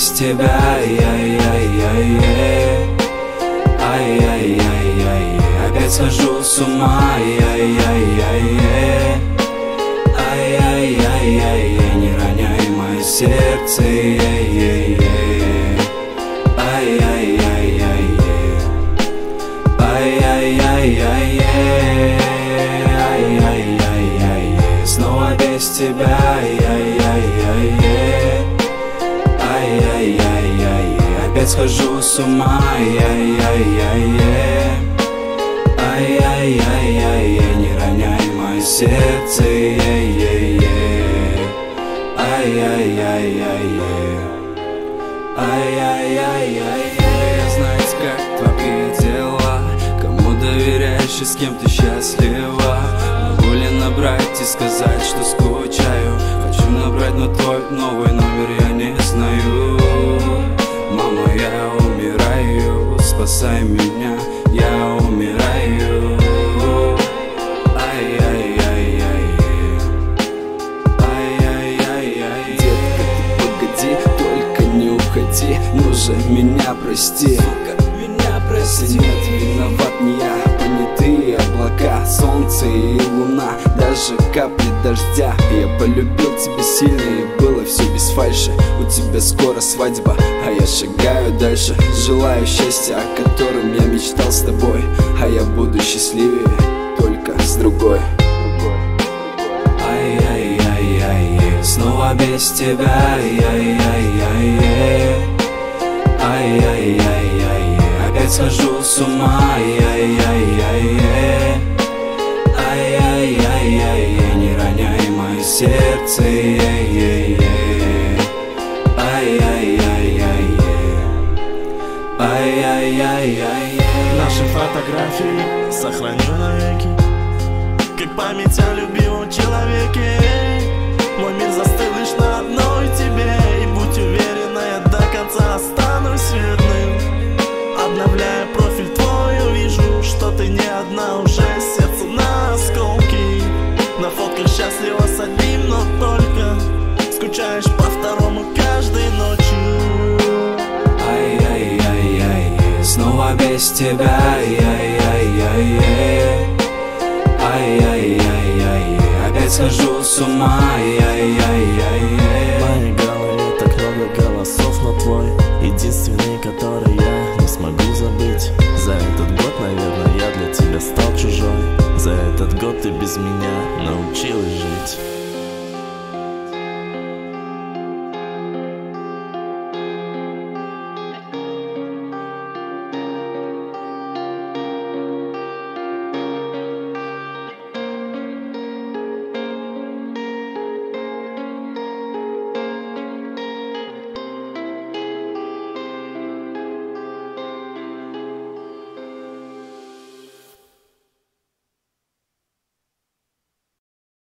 без тебя Ай-яй-яй-яй. Ай-яй-яй-яй Опять схожу с ума Ай-яй-яй-яй Ай-яй-яй-яй Не роняй мое сердце Ай-яй-яй-яй схожу с ума Ай-яй-яй-яй Ай-яй-яй-яй Не роняй мое сердце Ай-яй-яй-яй. Ай-яй-яй-яй Ай-яй-яй-яй Я знаю, как твои дела. Кому доверяешь и с кем ты счастлива? Могу ли набрать и сказать, что скучаю? Хочу набрать, но твой новый номер я не спасай меня, я умираю. Ай-яй-яй-яй Детка, ты погоди, только не уходи. Ну меня прости. Меня прости. Нет, виноват не я Понятые облака, солнце и луна. Даже капли дождя. Я полюбил тебя сильно фальши. У тебя скоро свадьба, а я шагаю дальше. Желаю счастья, о котором я мечтал с тобой. А я буду счастливее только с другой. Ай-яй-яй-яй, снова без тебя. Ай-яй-яй-яй, ай-яй-яй-яй Опять схожу с ума. Ай-яй-яй-яй, ай-яй-яй-яй Не роняй мое сердце. Ай-яй-яй-яй, Ай-яй-яй-яй. Наши фотографии сохраню навеки Как память о любимом человеке Мой мир застыл лишь на одной тебе. И будь уверена, я до конца останусь верным. Обновляя профиль твой, увижу, что ты не одна. Уже сердце на осколки. На фотках счастлива с одним, но только Скучаешь по снова без тебя. Ай-яй-яй-яй, ай-яй-яй-яй Опять схожу с ума. Ай-яй-яй-яй моей голове так много голосов, но твой Единственный, который я не смогу забыть. За этот год, наверное, я для тебя стал чужой. За этот год ты без меня научилась жить